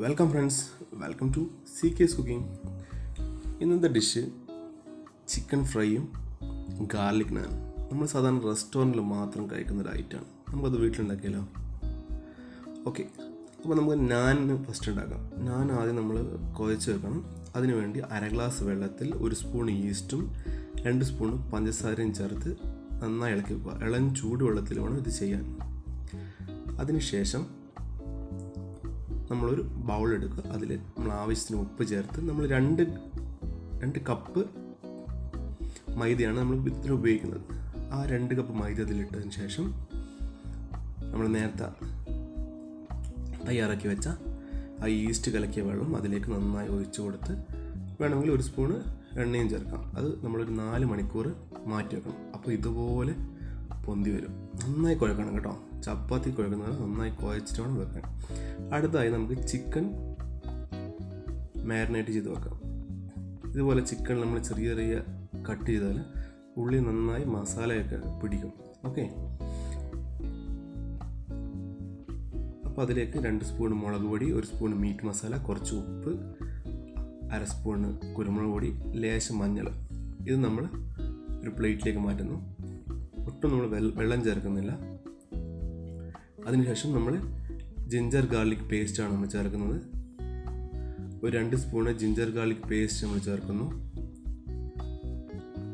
Welcome friends welcome to C case cooking ഇന്നത്തെ dish chicken ഫ്രൈയും garlic naan. നമ്മൾ സാധാരണ റെസ്റ്റോറന്റിൽ മാത്രം കഴിക്കുന്ന ഒരു ഐറ്റമാണ് നമുക്കത് വീട്ടിലുണ്ടാക്കിയാലോ? ഓക്കെ അപ്പോൾ നമുക്ക് നാൻ ഫസ്റ്റ് ഉണ്ടാക്കാം. നാൻ ആദ്യം നമ്മൾ കുഴച്ച് വെക്കണം. അതിനുവേണ്ടി അര ഗ്ലാസ് വെള്ളത്തിൽ ഒരു സ്പൂൺ ഈസ്റ്റും രണ്ട് സ്പൂൺ പഞ്ചസാരയും ചേർത്ത് നന്നായി ഇളക്കി വെക്കുക. ഇളം ചൂട് വെള്ളത്തിൽ വേണം ഇത് ചെയ്യാൻ. അതിനുശേഷം നമ്മളൊരു ബൗൾ എടുക്കുക. അതിൽ നമ്മൾ ആവശ്യത്തിന് ഉപ്പ് ചേർത്ത് നമ്മൾ രണ്ട് രണ്ട് കപ്പ് മൈദയാണ് നമ്മൾ ഇതിന് ഉപയോഗിക്കുന്നത്. ആ രണ്ട് കപ്പ് മൈദ അതിലിട്ടതിന് ശേഷം നമ്മൾ നേരത്തെ തയ്യാറാക്കി വെച്ച ആ ഈസ്റ്റ് കലക്കിയ വെള്ളം അതിലേക്ക് നന്നായി ഒഴിച്ചു കൊടുത്ത് വേണമെങ്കിൽ ഒരു സ്പൂണ് എണ്ണയും ചേർക്കാം. അത് നമ്മളൊരു നാല് മണിക്കൂർ മാറ്റി വെക്കണം. അപ്പോൾ ഇതുപോലെ പൊന്തി വരും. നന്നായി കുഴക്കണം കേട്ടോ. ചപ്പാത്തി കുഴക്കുന്നത് നന്നായി കുഴച്ചിട്ട് വേണം വെക്കാൻ അടുത്തതായി നമുക്ക് ചിക്കൻ മാരിനേറ്റ് ചെയ്ത് വെക്കാം. ഇതുപോലെ ചിക്കൻ നമ്മൾ ചെറിയ ചെറിയ കട്ട് ചെയ്താൽ ഉള്ളി നന്നായി മസാലയൊക്കെ പിടിക്കും. ഓക്കെ? അപ്പോൾ അതിലേക്ക് രണ്ട് സ്പൂൺ മുളക് പൊടി ഒരു സ്പൂൺ മീറ്റ് മസാല കുറച്ച് ഉപ്പ് അര സ്പൂണ് കുരുമുളക് പൊടി ലേശം മഞ്ഞൾ. ഇത് നമ്മൾ ഒരു പ്ലേറ്റിലേക്ക് മാറ്റുന്നു. ഒട്ടും നമ്മൾ വെള്ളം ചേർക്കുന്നില്ല. അതിനുശേഷം നമ്മൾ ജിഞ്ചർ ഗാർലിക് പേസ്റ്റാണ് നമ്മൾ ചേർക്കുന്നത്. ഒരു രണ്ട് സ്പൂണ് ജിഞ്ചർ ഗാർലിക് പേസ്റ്റ് നമ്മൾ ചേർക്കുന്നു.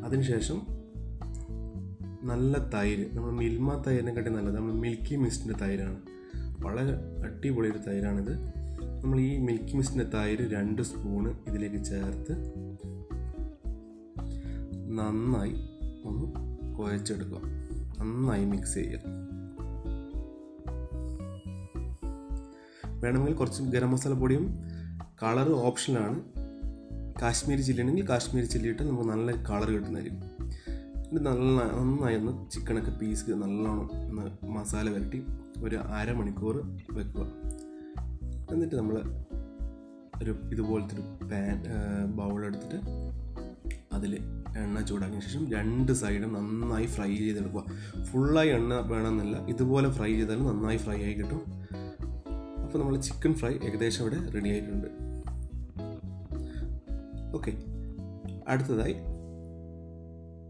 അതിനുശേഷം നല്ല തൈര് നമ്മൾ മിൽമ തൈരിനെക്കാട്ടി നല്ലത് നമ്മൾ മിൽക്കി മിസ്റ്റിന്റെ തൈരാണ്. വളരെ അടിപൊളി ഒരു തൈരാണിത്. നമ്മൾ ഈ മിൽക്കി മിസ്റ്റിന്റെ തൈര് രണ്ട് സ്പൂണ് ഇതിലേക്ക് ചേർത്ത് നന്നായി ഒന്ന് കുഴച്ചെടുക്കുക. നന്നായി മിക്സ് ചെയ്യുക. വേണമെങ്കിൽ കുറച്ച് ഗരം മസാല പൊടിയും കളർ ഓപ്ഷനാണ് കാശ്മീരി ചില്ലി ഉണ്ടെങ്കിൽ കാശ്മീരി ചില്ലി ഇട്ട് നമുക്ക് നല്ല കളർ കിട്ടുന്നതായിരിക്കും. ഇത് നല്ല നന്നായി ഒന്ന് ചിക്കനൊക്കെ പീസ് നല്ലോണം ഒന്ന് മസാല വരട്ടി ഒരു അരമണിക്കൂർ വെക്കുക. എന്നിട്ട് നമ്മൾ ഒരു ഇതുപോലത്തെ ഒരു പാൻ ബൗൾ എടുത്തിട്ട് അതിൽ എണ്ണ ചൂടാക്കിയ ശേഷം രണ്ട് സൈഡും നന്നായി ഫ്രൈ ചെയ്തെടുക്കുക. ഫുള്ളായി എണ്ണ വേണമെന്നില്ല. ഇതുപോലെ ഫ്രൈ ചെയ്താൽ നന്നായി ഫ്രൈ ആയി കിട്ടും. അപ്പോൾ നമ്മൾ ചിക്കൻ ഫ്രൈ ഏകദേശം ഇവിടെ റെഡി ആയിട്ടുണ്ട്. ഓക്കെ. അടുത്തതായി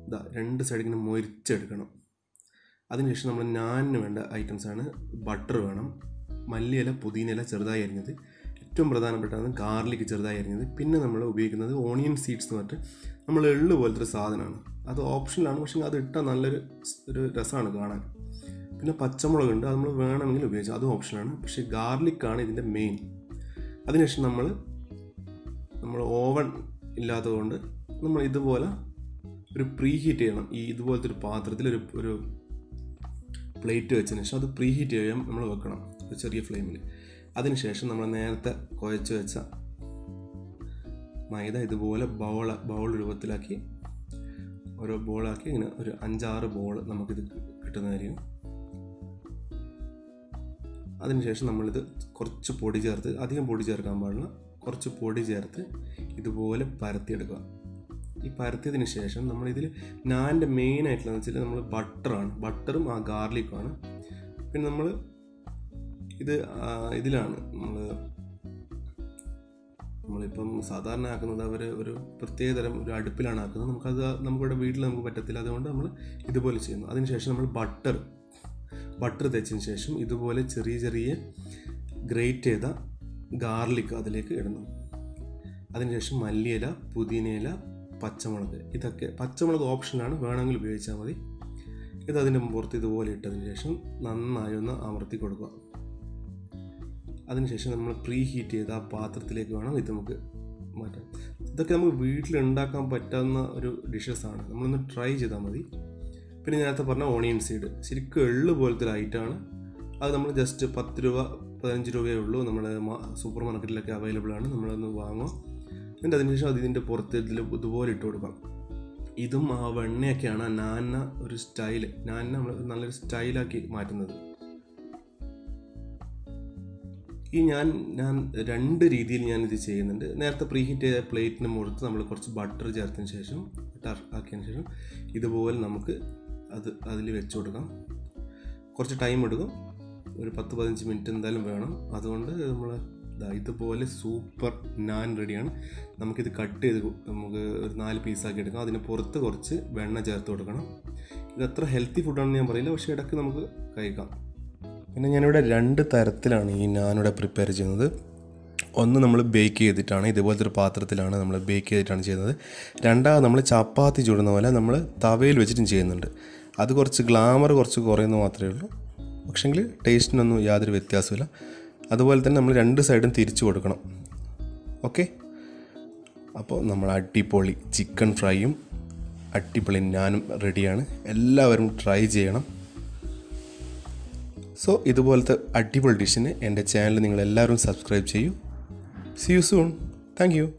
ഇതാ രണ്ട് സൈഡ് ഇങ്ങനെ മൊരിച്ചെടുക്കണം. അതിനുശേഷം നമ്മൾ നാനിന് വേണ്ട ഐറ്റംസാണ് ബട്ടർ വേണം. മല്ലിയില പുതിനയില ചെറുതായി അരിഞ്ഞത്. ഏറ്റവും പ്രധാനപ്പെട്ടതാണ് ഗാർലിക് ചെറുതായി അരിഞ്ഞത്. പിന്നെ നമ്മൾ ഉപയോഗിക്കുന്നത് ഓണിയൻ സീഡ്സ് എന്ന് പറഞ്ഞിട്ട് നമ്മൾ എള്ള് പോലത്തെ ഒരു സാധനമാണ്. അത് ഓപ്ഷനിലാണ് പക്ഷേ അത് ഇട്ടാൽ നല്ലൊരു ഒരു രസമാണ് കാണാൻ. പിന്നെ പച്ചമുളക് ഉണ്ട് അത് നമ്മൾ വേണമെങ്കിൽ ഉപയോഗിച്ചാൽ അതും ഓപ്ഷനാണ് പക്ഷേ ഗാർലിക്കാണ് ഇതിന്റെ മെയിൻ അതിനുശേഷം നമ്മൾ നമ്മൾ ഓവൻ ഇല്ലാത്തതുകൊണ്ട് നമ്മൾ ഇതുപോലെ ഒരു പ്രീ ഹീറ്റ് ചെയ്യണം. ഈ ഇതുപോലത്തെ ഒരു പാത്രത്തിൽ ഒരു ഒരു പ്ലേറ്റ് വെച്ചതിന് ശേഷം അത് പ്രീ ഹീറ്റ് ചെയ്യാൻ നമ്മൾ വെക്കണം. ഒരു ചെറിയ ഫ്ലെയിമിൽ അതിനുശേഷം നമ്മൾ നേരത്തെ കുഴച്ച് വെച്ച മൈദ ഇതുപോലെ ബൗള ബൗൾ രൂപത്തിലാക്കി ഓരോ ബോളാക്കി ഇങ്ങനെ ഒരു അഞ്ചാറ് ബോൾ നമുക്കിത് കിട്ടുന്നതായിരിക്കും അതിനുശേഷം നമ്മളിത് കുറച്ച് പൊടി ചേർത്ത് അധികം പൊടി ചേർക്കാൻ പാടില്ല കുറച്ച് പൊടി ചേർത്ത് ഇതുപോലെ പരത്തിയെടുക്കുക. ഈ പരത്തിയതിന് ശേഷം നമ്മൾ ഇതിൽ നാന്റെ മെയിൻ ആയിട്ടുള്ളതെന്ന് വെച്ചാൽ നമ്മൾ ബട്ടറാണ് ബട്ടറും ആ ഗാർലിക്കുമാണ് പിന്നെ നമ്മൾ ഇത് ഇതിലാണ്. നമ്മൾ നമ്മളിപ്പം സാധാരണ ആക്കുന്നത് അവർ ഒരു പ്രത്യേകതരം ഒരു അടുപ്പിലാണ് ആക്കുന്നത്. നമുക്കത് നമുക്കിവിടെ വീട്ടിൽ നമുക്ക് പറ്റത്തില്ല. അതുകൊണ്ട് നമ്മൾ ഇതുപോലെ ചെയ്യുന്നു. അതിനുശേഷം നമ്മൾ ബട്ടർ ബട്ടർ തേച്ചതിന് ശേഷം ഇതുപോലെ ചെറിയ ചെറിയ ഗ്രേറ്റ് ചെയ്ത ഗാർലിക് അതിലേക്ക് ഇടുന്നു അതിനുശേഷം മല്ലിയില പുതിനയില പച്ചമുളക് ഇതൊക്കെ പച്ചമുളക് ഓപ്ഷനാണ്. വേണമെങ്കിൽ ഉപയോഗിച്ചാൽ മതി. ഇത് അതിന്റെ പുറത്ത് ഇതുപോലെ ഇട്ടതിന് ശേഷം നന്നായി ഒന്ന് അമർത്തി കൊടുക്കുക. അതിനുശേഷം നമ്മൾ പ്രീ ഹീറ്റ് ചെയ്ത് ആ പാത്രത്തിലേക്ക് വേണം ഇത് നമുക്ക് മാറ്റാം ഇതൊക്കെ നമുക്ക് വീട്ടിൽ ഉണ്ടാക്കാൻ പറ്റാവുന്ന ഒരു ഡിഷസാണ്. നമ്മളൊന്ന് ട്രൈ ചെയ്താൽ മതി. പിന്നെ നേരത്തെ പറഞ്ഞ ഓണിയൻ സീഡ്. ശരിക്കും എള്ള് പോലത്തെ ഒരു ഐറ്റമാണ്. അത് നമ്മൾ ജസ്റ്റ് പത്ത് രൂപ പതിനഞ്ച് രൂപയേ ഉള്ളൂ. നമ്മുടെ സൂപ്പർ മാർക്കറ്റിലൊക്കെ അവൈലബിൾ ആണ്. നമ്മളൊന്ന് വാങ്ങുക. എന്നിട്ട് അതിനുശേഷം അത് ഇതിന്റെ പുറത്ത് ഇതിൽ ഇതുപോലെ ഇട്ട് കൊടുക്കാം ഇതും ആ വെണ്ണയൊക്കെയാണ് നാന്ന ഒരു സ്റ്റൈൽ നാന്ന നമ്മൾ നല്ലൊരു സ്റ്റൈലാക്കി മാറ്റുന്നത്. ഈ ഞാൻ ഞാൻ രണ്ട് രീതിയിൽ ഞാൻ ഇത് ചെയ്യുന്നുണ്ട്. നേരത്തെ പ്രീ ഹീറ്റ് ചെയ്ത പ്ലേറ്റിന് മുഴുത്ത് നമ്മൾ കുറച്ച് ബട്ടർ ചേർത്തതിന് ശേഷം ആക്കിയതിന് ശേഷം ഇതുപോലെ നമുക്ക് അത് അതിൽ വെച്ച് കൊടുക്കാം. കുറച്ച് ടൈം എടുക്കും. ഒരു പത്ത് പതിനഞ്ച് മിനിറ്റ് എന്തായാലും വേണം. അതുകൊണ്ട് നമ്മൾ ഇതുപോലെ സൂപ്പർ നാൻ റെഡിയാണ്. നമുക്കിത് കട്ട് ചെയ്ത് നമുക്ക് ഒരു നാല് പീസാക്കി എടുക്കാം. അതിന് പുറത്ത് കുറച്ച് വെണ്ണ ചേർത്ത് കൊടുക്കണം. ഇത് അത്ര ഹെൽത്തി ഫുഡാണെന്ന് ഞാൻ പറയില്ല. പക്ഷേ ഇടയ്ക്ക് നമുക്ക് കഴിക്കാം. പിന്നെ ഞാനിവിടെ രണ്ട് തരത്തിലാണ് ഈ നാനിവിടെ പ്രിപ്പയർ ചെയ്യുന്നത്. ഒന്ന് നമ്മൾ ബേക്ക് ചെയ്തിട്ടാണ് ഇതുപോലത്തെ ഒരു പാത്രത്തിലാണ് നമ്മൾ ബേക്ക് ചെയ്തിട്ടാണ് ചെയ്യുന്നത്. രണ്ടാമത് നമ്മൾ ചപ്പാത്തി ചുടുന്ന പോലെ നമ്മൾ തവയിൽ വെച്ചിട്ടും ചെയ്യുന്നുണ്ട്. അത് കുറച്ച് ഗ്ലാമർ കുറച്ച് കുറയുന്നു മാത്രമേ ഉള്ളൂ. പക്ഷേങ്കിൽ ടേസ്റ്റിനൊന്നും യാതൊരു വ്യത്യാസമില്ല അതുപോലെ തന്നെ നമ്മൾ രണ്ട് സൈഡും തിരിച്ചു കൊടുക്കണം. ഓക്കെ അപ്പോൾ നമ്മൾ അടിപൊളി ചിക്കൻ ഫ്രൈയും അടിപൊളി ഞാനും റെഡിയാണ് എല്ലാവരും ട്രൈ ചെയ്യണം. സോ ഇതുപോലത്തെ അടിപൊളി ഡിഷിന് എന്റെ ചാനൽ നിങ്ങളെല്ലാവരും സബ്സ്ക്രൈബ് ചെയ്യൂ. See you soon thank you